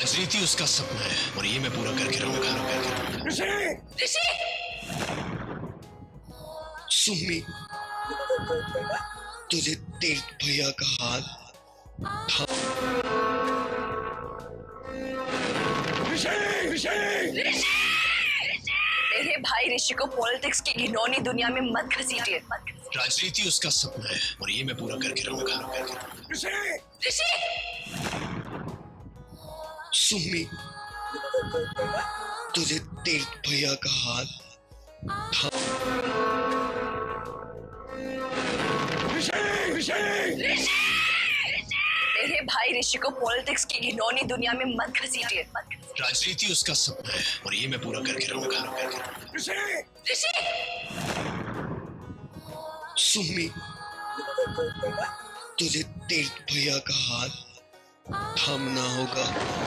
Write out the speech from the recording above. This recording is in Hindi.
राजनीति उसका सपना है और ये मैं पूरा करके रहूँगा करके ऋषि! ऋषि! सुम्मी तुझे तीर्थ भैया का हाथ मेरे भाई ऋषि को पॉलिटिक्स की घिनौनी दुनिया में मत घसीटिए। राजनीति उसका सपना है और ये मैं पूरा करके रहूँगा रहूँगा। ऋषि! सुम्मी तुझे तीर्थ भैया का हाथ मेरे भाई ऋषि को पॉलिटिक्स की घिनौनी दुनिया में मत घसीटिए। राजनीति उसका सपना है और ये मैं पूरा करके रहूँगा ऋषि! सुम्मी तुझे तीर्थ भैया का हाथ थामना होगा।